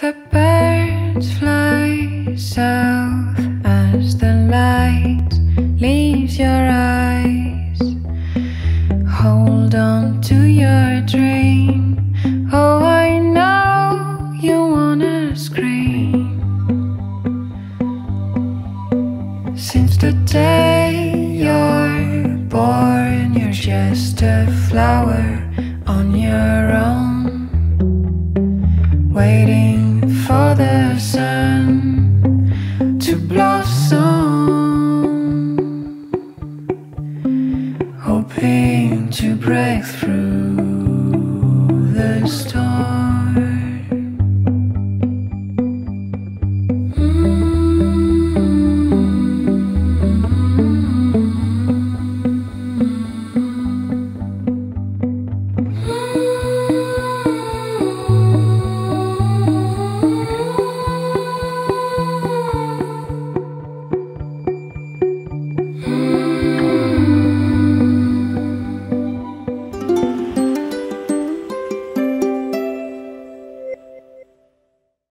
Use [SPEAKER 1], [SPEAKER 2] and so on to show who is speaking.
[SPEAKER 1] The birds fly south as the light leaves your eyes. Hold on to your dream. Oh, I know you wanna scream. Since the day you're born, you're just a flower on your own, waiting for the sun to blossom, hoping to break through the storm.